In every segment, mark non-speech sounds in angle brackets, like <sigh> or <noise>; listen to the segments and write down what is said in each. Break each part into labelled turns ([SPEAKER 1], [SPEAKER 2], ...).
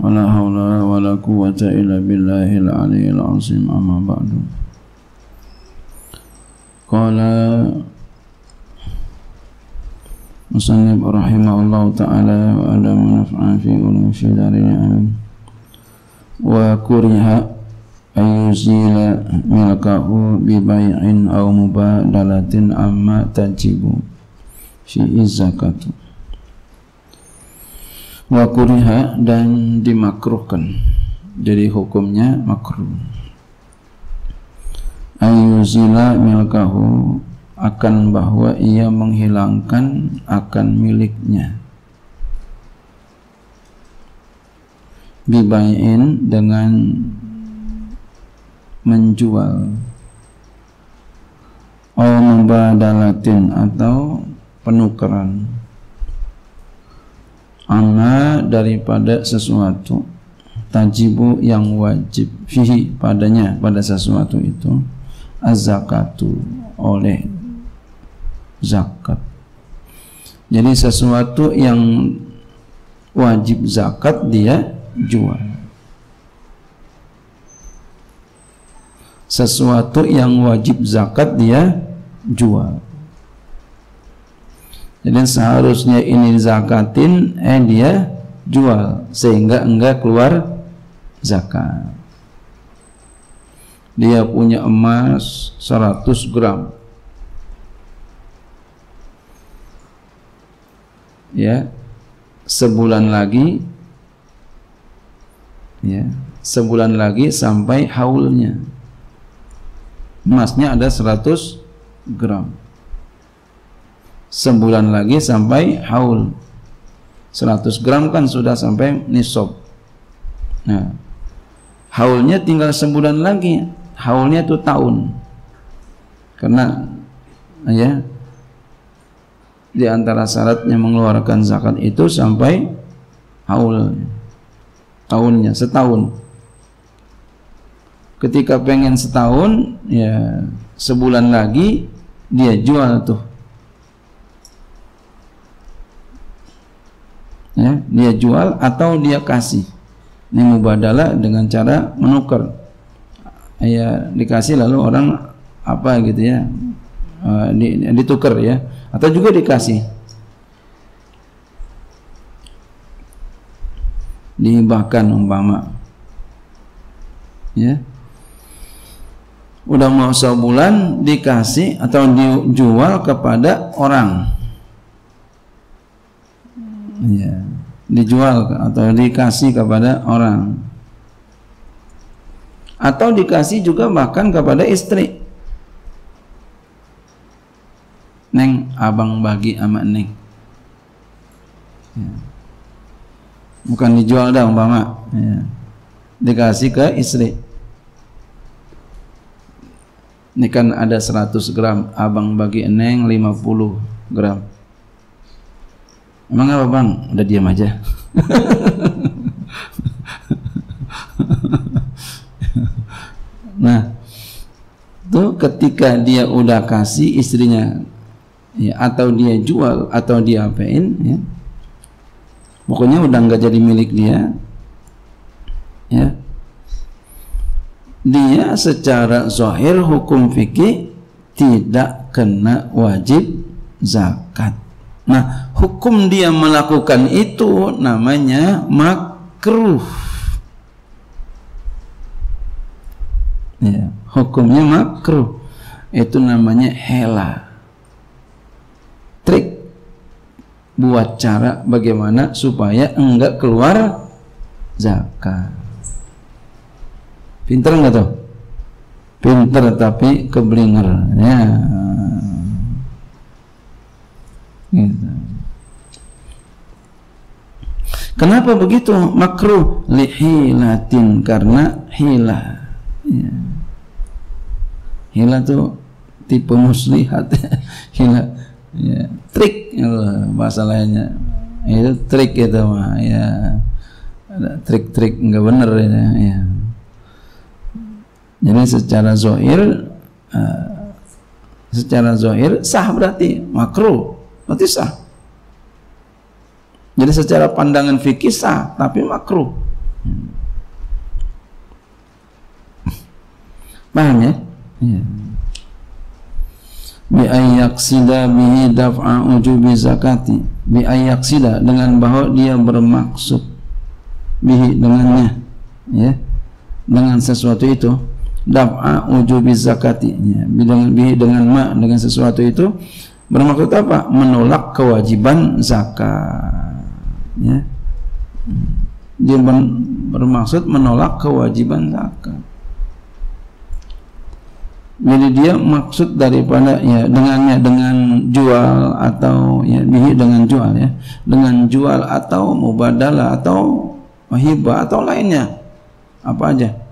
[SPEAKER 1] ولا حول ولا قوة إلا بالله العلي العظيم أما بعد. قال مصنف رحمه الله تعالى وأدام نفعا في علوم في دارنا آمين وكره أن يزيل ملكه ببيع أو مبادلة أما تجب في الزكاة. Wa kuriha dan dimakruhkan. Jadi hukumnya makruh. Ayuzila milkahu akan bahwa ia menghilangkan akan miliknya. Bibayin dengan menjual. Atau penukaran ana daripada sesuatu tajibu yang wajib fihi padanya pada sesuatu itu az-zakatu oleh zakat. Jadi sesuatu yang wajib zakat dia jual. Sesuatu yang wajib zakat dia jual jadi seharusnya ini zakatin, eh dia jual sehingga enggak keluar zakat. Dia punya emas 100 gram. Ya. Sebulan lagi ya, sebulan lagi sampai haulnya. Emasnya ada 100 gram sebulan lagi sampai haul. 100 gram kan sudah sampai nisab. Nah haulnya tinggal sebulan lagi haulnya itu tahun. Karena ya di antara syaratnya mengeluarkan zakat itu sampai haul tahunnya setahun. Ketika pengen setahun ya sebulan lagi dia jual tuh ya, dia jual atau dia kasih. Ini mubadalah dengan cara menukar. Ya dikasih lalu orang apa gitu ya uh, ditukar ya atau juga dikasih. Dihibahkan umpama. Ya. Udah mau sebulan dikasih atau dijual kepada orang ya, dijual atau dikasih kepada orang. Atau dikasih juga bahkan kepada istri. Neng abang bagi ama neng. Ya. bukan dijual dah umpama. Ya. dikasih ke istri. Ini kan ada 100 gram abang bagi neng 50 gram Emang apa bang? Udah diam aja. nah, tuh ketika dia udah kasih istrinya, ya, atau dia jual atau dia apain, ya, pokoknya udah nggak jadi milik dia, ya, dia secara zahir hukum fikih tidak kena wajib zakat. Nah, hukum dia melakukan itu namanya makruh. Ya, hukumnya makruh. Itu namanya hela. Trik buat cara bagaimana supaya enggak keluar zakat. Pinter enggak tuh? Pinter tapi keblinger. Ya. Gitu. Kenapa begitu? Makruh lihilatin karena hila. Ya. Hila tuh tipe muslihat. <laughs> hila ya, trik ya, bahasa lainnya. Itu trik itu mah ya. Ada trik-trik enggak benar ya. ya. Jadi secara zohir uh, secara zohir sah berarti makruh berarti sah. Jadi secara pandangan fikih sah tapi makruh. Paham ya? Ya bi ayyaksida bihi daf'a ujubi zakati. Bi ayyaksida dengan bahwa dia bermaksud bihi dengannya. Ya dengan sesuatu itu daf'a ujubi zakati. Ya, dengan dengan ma dengan sesuatu itu bermaksud apa? Menolak kewajiban zakat. Ya. Dia bermaksud menolak kewajiban zakat. Jadi dia maksud daripada ya dengannya dengan jual atau ya bihi dengan jual ya. Dengan jual atau mubadalah atau hibah atau lainnya. Apa aja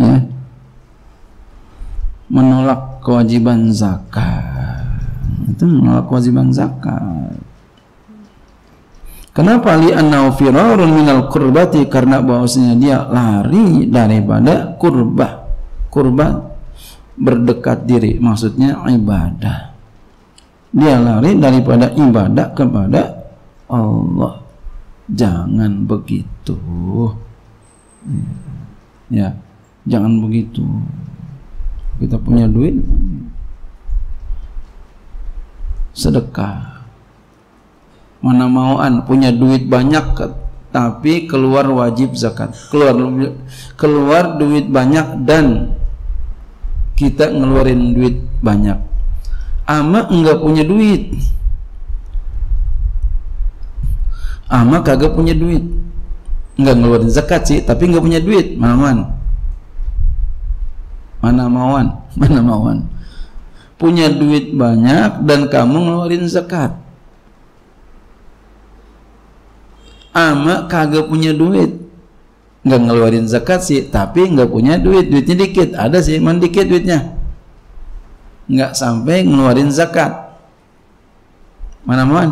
[SPEAKER 1] ya, menolak kewajiban zakat itu menolak kewajiban zakat Kenapa li firarun minal kurbati karena bahwasanya dia lari daripada kurbah. Kurbah berdekat diri maksudnya ibadah. Dia lari daripada ibadah kepada Allah. Jangan begitu. Ya jangan begitu. Kita punya duit. Sedekah. Mana mauan punya duit banyak tapi keluar wajib zakat. Keluar keluar duit banyak dan kita ngeluarin duit banyak. Ama enggak punya duit. Ama kagak punya duit. Enggak ngeluarin zakat sih tapi enggak punya duit. Mana mana mauan mana mauan punya duit banyak dan kamu ngeluarin zakat. Ama kagak punya duit. Nggak ngeluarin zakat sih tapi nggak punya duit. Duitnya dikit ada sih man dikit duitnya. Nggak sampai ngeluarin zakat. Mana mauan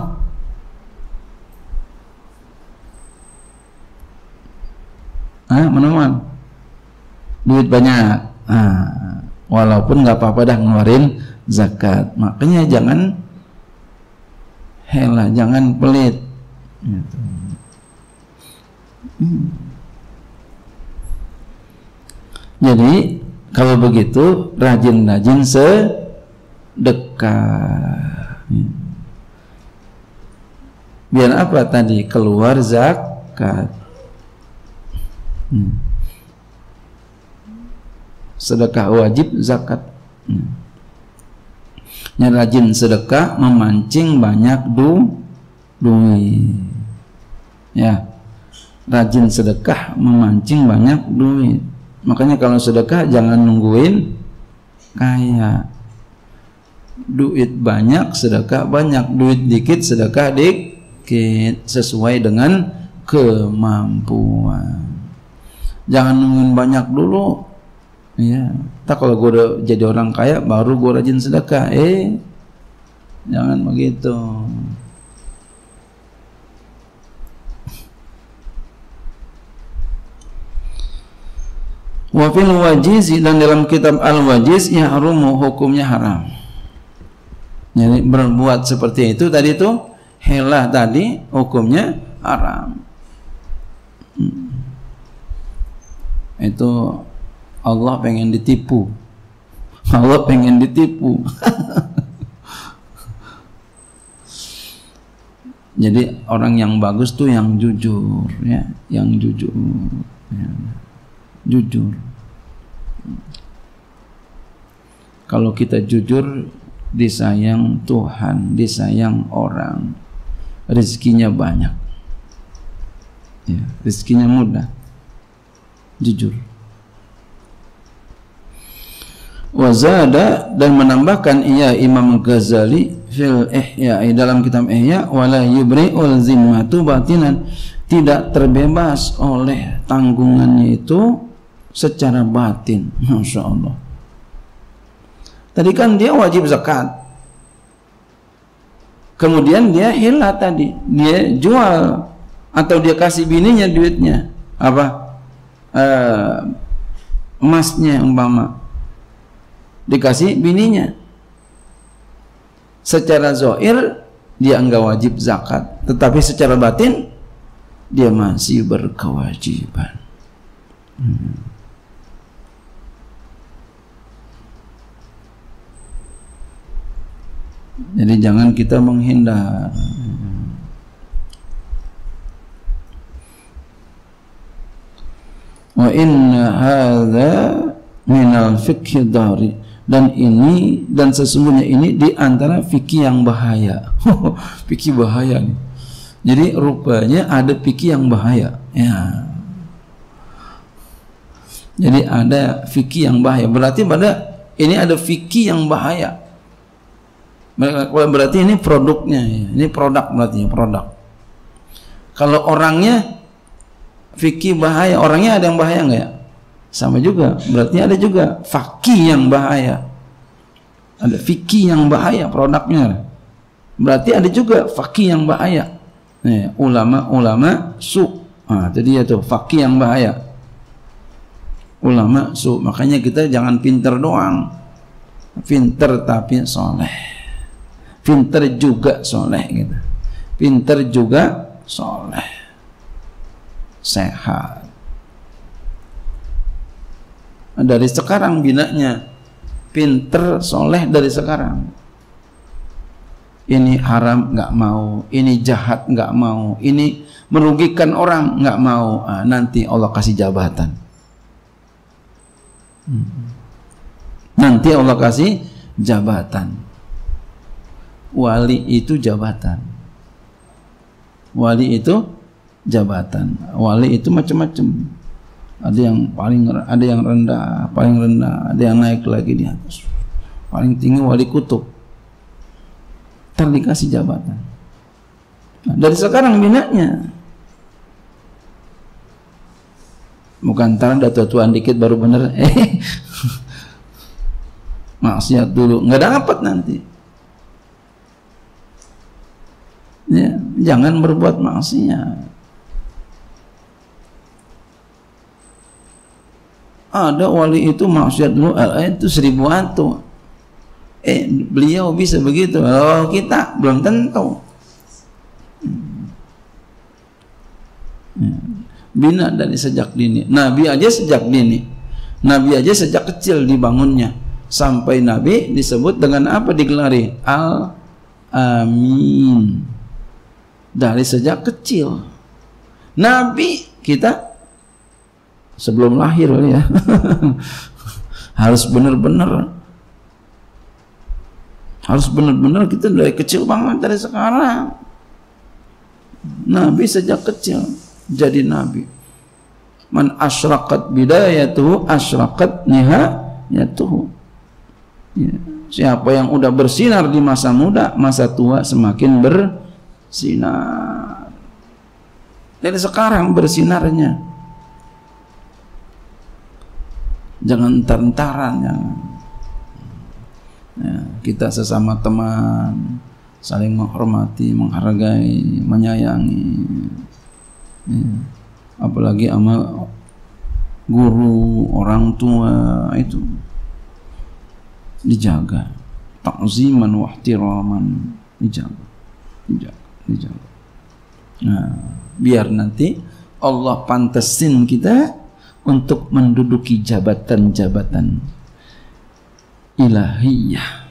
[SPEAKER 1] ah mana mauan duit banyak Nah, walaupun nggak apa-apa dah ngeluarin zakat. Makanya jangan hela, jangan pelit. Gitu. Hmm. Jadi kalau begitu rajin-rajin sedekah. Biar apa tadi keluar zakat. Hmm sedekah wajib zakat. Hmm. yang rajin sedekah memancing banyak du duit. Ya. Rajin sedekah memancing banyak duit. Makanya kalau sedekah jangan nungguin kaya. Duit banyak sedekah banyak. Duit dikit sedekah dikit. Sesuai dengan kemampuan. Jangan nungguin banyak dulu Iya. Tak kalau gue udah jadi orang kaya baru gue rajin sedekah. Eh, jangan begitu. Wafil wajiz dan dalam kitab al wajiz ya harumu hukumnya haram. Jadi berbuat seperti itu tadi itu helah tadi hukumnya haram. Hmm. Itu Allah pengen ditipu. Allah pengen ditipu. <laughs> Jadi orang yang bagus tuh yang jujur ya. Yang jujur ya. jujur. Kalau kita jujur disayang Tuhan disayang orang rezekinya banyak. Ya, rezekinya mudah. Jujur wazada dan menambahkan ia Imam Ghazali fil ihya dalam kitab ihya wala yubri'ul zimmatu batinan tidak terbebas oleh tanggungannya itu secara batin Masya Allah tadi kan dia wajib zakat. Kemudian dia hilat tadi dia jual atau dia kasih bininya duitnya apa uh, emasnya umpama dikasih bininya. Secara zohir dia enggak wajib zakat. Tetapi secara batin dia masih berkewajiban. Hmm. jadi jangan kita menghindar. Wa inna hadha minal dari dan ini dan sesungguhnya ini di antara fikih yang bahaya. <laughs> fikih bahaya nih. Jadi rupanya ada fikih yang bahaya. Ya. Jadi ada fikih yang bahaya. Berarti pada ini ada fikih yang bahaya. Berarti ini produknya, ya. ini produk berarti produk. Kalau orangnya fikih bahaya, orangnya ada yang bahaya nggak ya? Sama juga berarti ada juga fakih yang bahaya. Ada fikih yang bahaya produknya. Berarti ada juga fakih yang bahaya. Nih ulama-ulama su. Nah, jadi itu fakih yang bahaya. Ulama su. Makanya kita jangan pinter doang. Pinter tapi soleh. Pinter juga soleh gitu. Pinter juga soleh. Sehat dari sekarang binanya. Pinter soleh dari sekarang. Ini haram nggak mau ini jahat nggak mau ini merugikan orang nggak mau. Nah, nanti Allah kasih jabatan. Nanti Allah kasih jabatan. Wali itu jabatan. Wali itu jabatan. Wali itu macam-macam ada yang paling ada yang rendah paling rendah ada yang naik lagi di atas. Paling tinggi wali kutub ntar dikasih jabatan. Nah, dari sekarang minatnya. Bukan ntar ada tuan dikit baru bener. <laughs> Eh. Maksiat dulu. Nggak dapat nanti. Ya, jangan berbuat maksiat ada wali itu maksiat dulu eh, itu seribu hantu eh beliau bisa begitu. Oh kita belum tentu. Hmm. bina dari sejak dini. Nabi aja sejak dini. Nabi aja sejak kecil dibangunnya. Sampai nabi disebut dengan apa? Digelari al amin dari sejak kecil. Nabi kita sebelum lahir ya. <laughs> Harus benar-benar harus benar-benar kita dari kecil banget dari sekarang. Nabi sejak kecil jadi Nabi. Man asyraqat bidayatuhu asyraqat nihayatuhu. Ya. siapa yang udah bersinar di masa muda masa tua semakin bersinar. Dari sekarang bersinarnya jangan entar-entaran jangan. Ya, kita sesama teman saling menghormati, menghargai, menyayangi. Ya, apalagi amal guru, orang tua itu dijaga. Takziman wa ihtiraman dijaga. Dijaga, dijaga. Nah, biar nanti Allah pantesin kita untuk menduduki jabatan-jabatan ilahiyah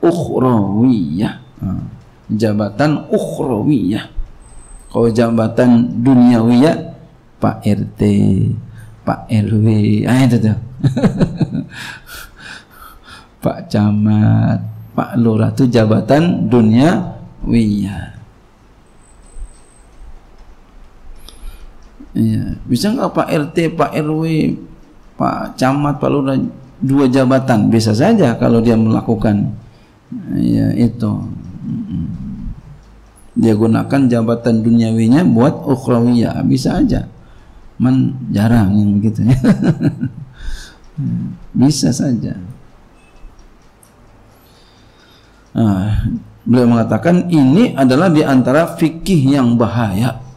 [SPEAKER 1] ukhrawiyah. Jabatan ukhrawiyah. Kalau jabatan duniawiyah Pak RT Pak RW ah itu tuh. <laughs> Pak Camat Pak Lurah itu jabatan duniawiyah Iya. Bisa nggak Pak RT, Pak RW, Pak Camat, Pak Lurah dua jabatan? Bisa saja kalau dia melakukan. Ya itu. Dia gunakan jabatan duniawinya buat ukhrawiyah. Bisa aja. Man jarang yang begitu. <laughs> Bisa saja. Nah, beliau mengatakan ini adalah di antara fikih yang bahaya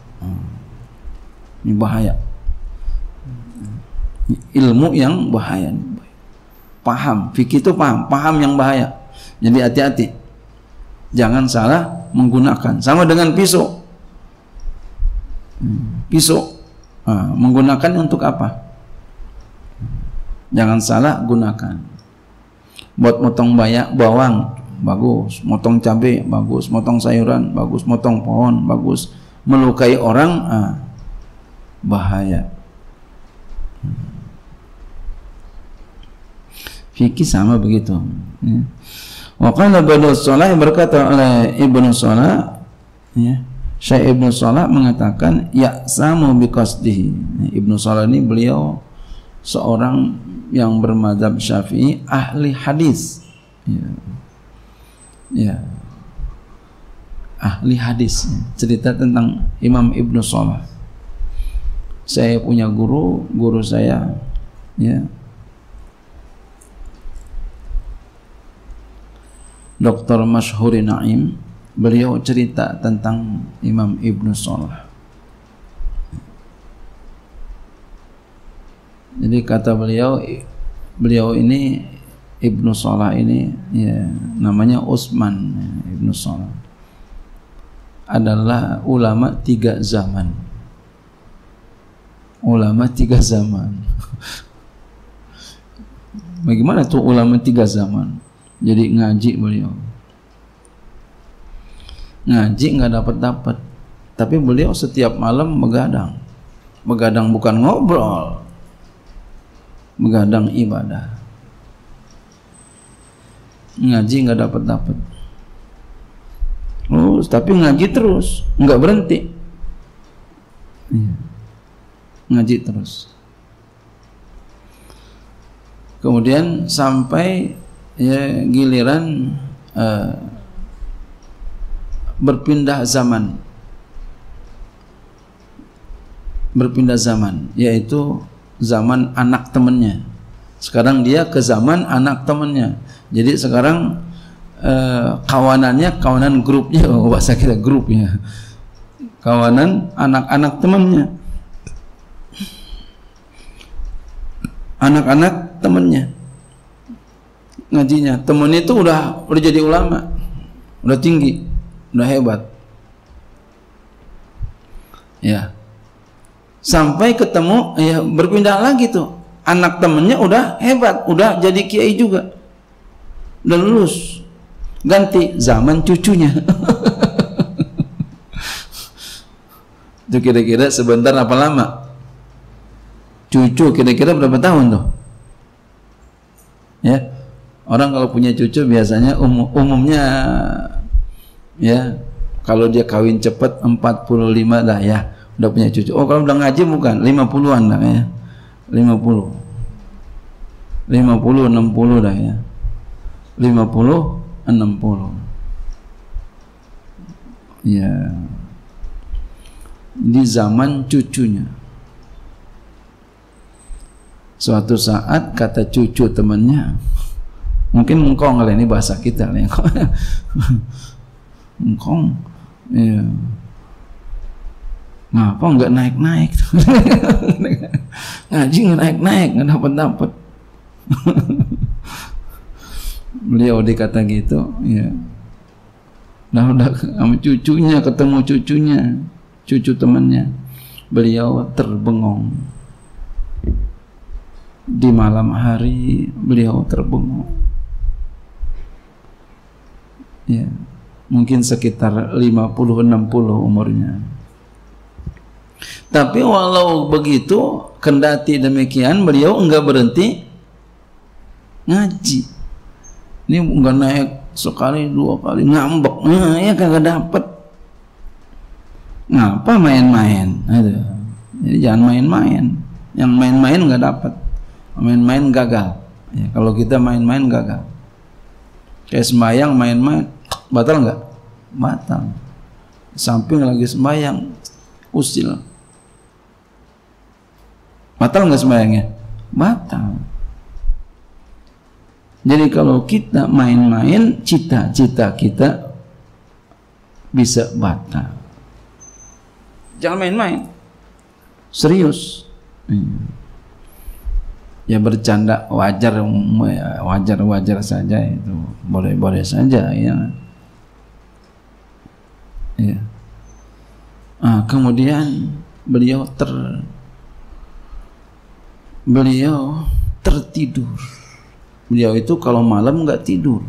[SPEAKER 1] ini bahaya. Ilmu yang bahaya. Paham fikih itu paham paham yang bahaya. Jadi hati-hati. Jangan salah menggunakan. Sama dengan pisau. Pisau nah, menggunakan untuk apa? Jangan salah gunakan. Buat motong bayak bawang bagus. Motong cabai bagus. Motong sayuran bagus. Motong pohon bagus. Melukai orang ah, bahaya fikih sama begitu ya. Waqala Ibnu Salah berkata oleh Ibnu Salah ya, Syekh Ibnu Salah mengatakan ya sama biqasdihi. Ibnu Salah ini beliau seorang yang bermadhab Syafi'i ahli hadis. Ya. ya. Ahli hadis. Cerita tentang Imam Ibnu Salah. Saya punya guru, guru saya ya. Dr. Mashhuri Naim beliau cerita tentang Imam Ibnu Salah. Jadi kata beliau beliau ini Ibnu Salah ini ya namanya Utsman Ibnu Salah. Adalah ulama tiga zaman ulama tiga zaman. Bagaimana tuh ulama tiga zaman? Jadi ngaji beliau. Ngaji nggak dapat dapat tapi beliau setiap malam begadang. Begadang bukan ngobrol. Begadang ibadah. Ngaji nggak dapat dapat oh tapi ngaji terus. Nggak berhenti. Iya. Ngaji terus. Kemudian sampai ya giliran uh, berpindah zaman. Berpindah zaman yaitu zaman anak temannya. Sekarang dia ke zaman anak temannya. Jadi sekarang uh, kawanannya kawanan grupnya oh, <laughs> bahasa kita grupnya kawanan anak-anak temannya anak-anak temannya ngajinya. Temen itu udah udah jadi ulama. Udah tinggi. Udah hebat. Ya. Sampai ketemu ya berpindah lagi tuh. Anak temennya udah hebat. Udah jadi kiai juga. Udah lulus. Ganti zaman cucunya. <laughs> Itu kira-kira sebentar apa lama cucu kira-kira berapa tahun tuh ya Orang kalau punya cucu biasanya umum, umumnya ya kalau dia kawin cepat 45 dah ya udah punya cucu. Oh kalau udah ngaji bukan 50-an dah ya. 50. 50 60 dah ya. 50 60. Ya. Di zaman cucunya. Suatu saat kata cucu temannya, mungkin engkong kali ini bahasa kita nih. <laughs> Engkong ya ngapa nggak naik naik <laughs> ngaji nggak naik naik nggak dapat dapat <laughs> beliau dikata gitu ya nah udah sama cucunya ketemu cucunya cucu temannya. Beliau terbengong di malam hari beliau terbengong ya mungkin sekitar 50-60 umurnya. Tapi walau begitu kendati demikian beliau enggak berhenti ngaji. Ini enggak naik sekali dua kali ngambek. Nah, ya kagak dapet. Ngapa main-main? Jadi jangan main-main. Yang main-main enggak dapat main-main gagal Ya, kalau kita main-main gagal. Kayak sembayang main-main batal nggak? Batal. Samping lagi sembayang usil. Batal nggak sembayangnya? Batal. Jadi kalau kita main-main, cita-cita kita bisa batal. Jangan main-main. Serius. Hmm ya bercanda wajar wajar wajar saja itu. Boleh boleh saja ya. Ya. Ah, kemudian beliau ter beliau tertidur. Beliau itu kalau malam nggak tidur.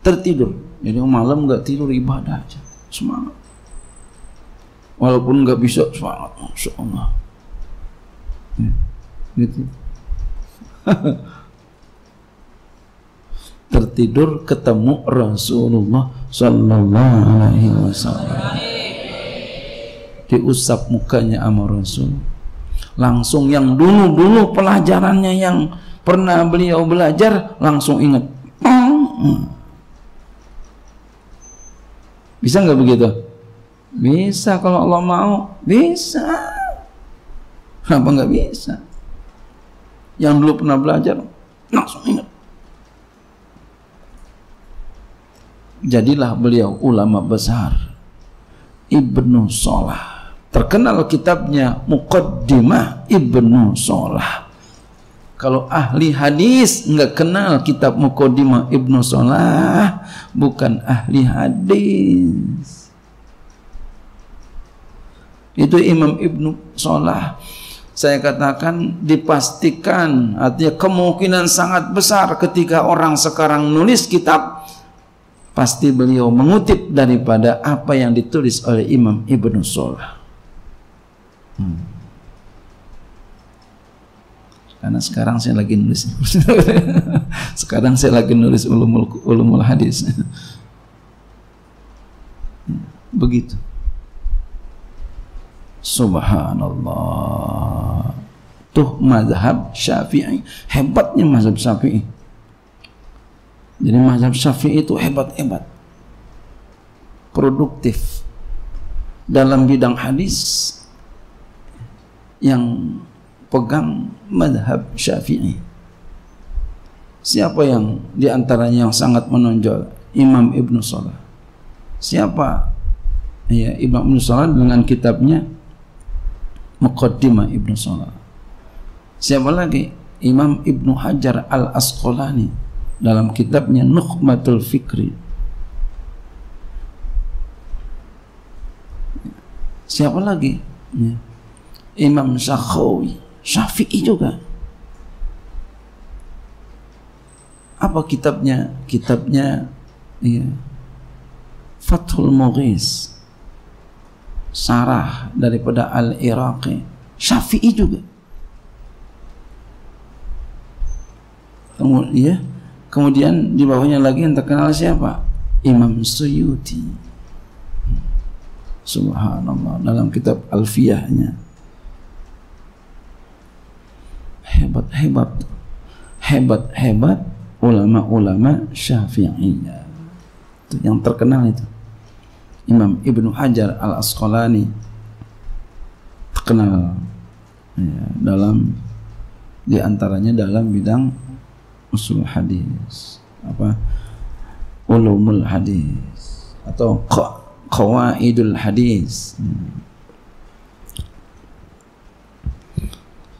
[SPEAKER 1] Tertidur. Jadi malam nggak tidur ibadah aja. Semangat. Walaupun nggak bisa semangat. Masya Allah. Ya gitu. Tertidur ketemu Rasulullah Sallallahu Alaihi Wasallam. Diusap mukanya sama Rasul. Langsung yang dulu-dulu pelajarannya yang pernah beliau belajar langsung ingat. Bisa nggak begitu? Bisa kalau Allah mau. Bisa. Apa nggak bisa yang dulu pernah belajar langsung ingat. Jadilah beliau ulama besar. Ibnu Solah terkenal kitabnya Muqaddimah Ibnu Solah kalau ahli hadis nggak kenal kitab Muqaddimah Ibnu Solah bukan ahli hadis. Itu Imam Ibnu Solah saya katakan dipastikan artinya kemungkinan sangat besar ketika orang sekarang nulis kitab pasti beliau mengutip daripada apa yang ditulis oleh Imam Ibnu Solah. Hmm. karena sekarang saya lagi nulis. <laughs> Sekarang saya lagi nulis ulumul, ulumul hadis. Begitu. Subhanallah. Tuh mazhab Syafi'i. Hebatnya mazhab Syafi'i. Jadi mazhab Syafi'i itu hebat-hebat. Produktif. Dalam bidang hadis yang pegang mazhab Syafi'i. Siapa yang diantaranya yang sangat menonjol? Imam Ibnu Salah. Siapa? Ya, Imam Ibnu Salah dengan kitabnya Muqaddimah Ibnu Salah. Siapa lagi? Imam Ibnu Hajar Al-Asqalani dalam kitabnya Nukhmatul Fikri. Siapa lagi? Ya. Imam Syakhawi, Syafi'i juga. Apa kitabnya? Kitabnya ya, Fathul Mughis sarah daripada Al-Iraqi Syafi'i juga kemudian ya, kemudian di bawahnya lagi yang terkenal siapa? Imam Suyuti. Subhanallah. Dalam kitab Alfiyahnya. Hebat-hebat hebat-hebat ulama-ulama syafi'iyah. Yang terkenal itu. Imam Ibnu Hajar Al Asqalani terkenal. Ya, dalam di antaranya dalam bidang usul hadis apa ulumul hadis atau qawaidul hadis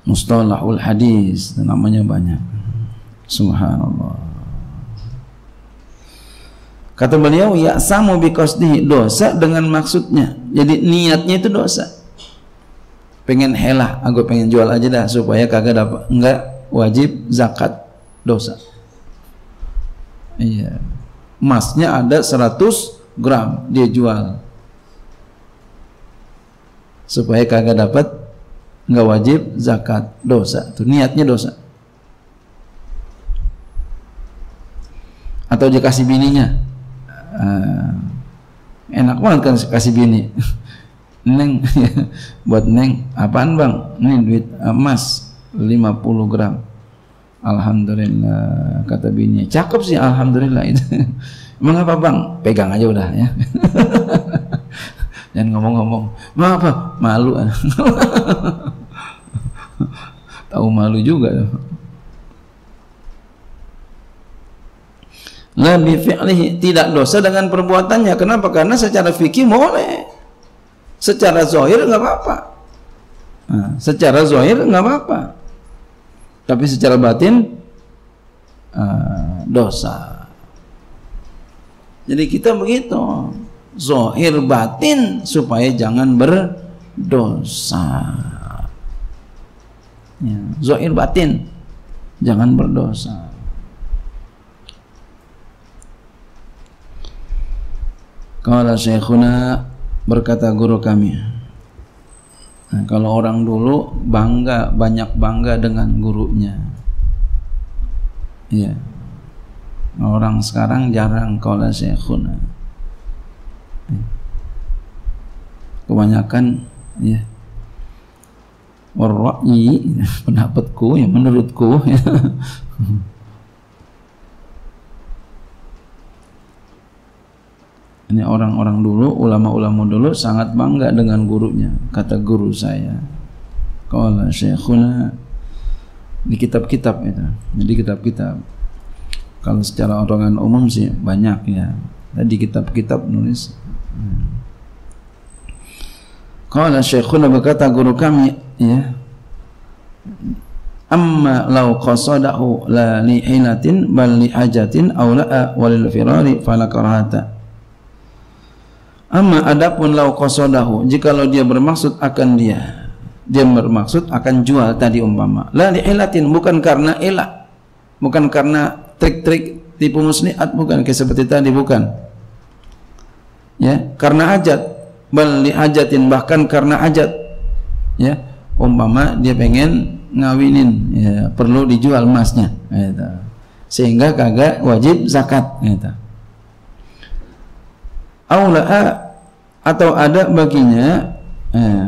[SPEAKER 1] mustalahul hadis namanya banyak subhanallah Kata beliau, ya samu bikosdi dosa dengan maksudnya. Jadi niatnya itu dosa. Pengen helah, aku pengen jual aja dah supaya kagak dapat. Enggak wajib zakat dosa. Iya. Emasnya ada 100 gram dia jual. Supaya kagak dapat enggak wajib zakat dosa. Itu niatnya dosa. Atau dikasih bininya uh, enak banget kan kasih bini <laughs> neng <laughs> buat neng apaan bang ini duit emas 50 gram Alhamdulillah kata bini. Cakep sih alhamdulillah itu. <laughs> Mengapa bang? Pegang aja udah ya. <laughs> Jangan ngomong-ngomong. Mengapa? Malu. <laughs> Tahu malu juga. Fi'lihi tidak dosa dengan perbuatannya. Kenapa? Karena secara fikih boleh. Secara zahir nggak apa-apa. Nah, secara zahir nggak apa-apa tapi secara batin uh, dosa. Jadi kita begitu zohir batin supaya jangan berdosa. Ya, zohir batin jangan berdosa. Kala Syekhuna berkata guru kami Nah, kalau orang dulu bangga, banyak bangga dengan gurunya. Iya. Orang sekarang jarang kalau syekhuna. Iya. Kebanyakan ya warra'i <laughs> pendapatku ya menurutku ya. <laughs> Ini orang-orang dulu, ulama-ulama dulu sangat bangga dengan gurunya. Kata guru saya, Qala syekhuna di kitab-kitab itu. Jadi kitab-kitab. Kalau secara orongan umum sih banyak ya. Tadi kitab-kitab nulis. Qala syekhuna berkata guru kami ya. Amma law qasadahu la li ilatin bal li hajatin walil firari fala Amma adapun lau qasadahu jikalau dia bermaksud akan dia dia bermaksud akan jual tadi umpama. La ilatin bukan karena ilah bukan karena trik-trik tipu muslihat bukan kayak seperti tadi bukan. Ya karena hajat bal li hajatin bahkan karena hajat ya umpama dia pengen ngawinin ya perlu dijual emasnya gitu. sehingga kagak wajib zakat gitu aula'a atau ada baginya eh,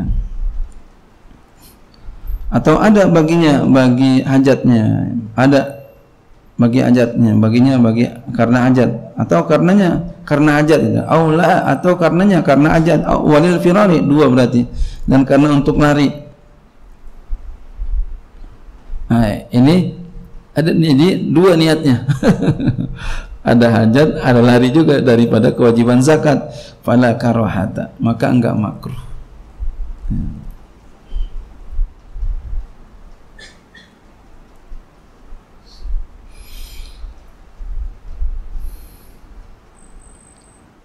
[SPEAKER 1] atau ada baginya bagi hajatnya ada bagi hajatnya baginya bagi karena hajat atau karenanya karena hajat itu. Aula atau karenanya karena hajat. Walil firari dua berarti. Dan karena untuk lari. Nah ini ada ini dua niatnya <laughs> ada hajat, ada lari juga daripada kewajiban zakat. Fala karohata, maka enggak makruh.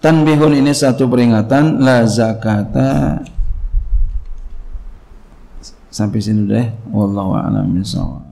[SPEAKER 1] Tanbihun ini satu peringatan. La zakata. Sampai sini deh. Wallahu a'lam bishawab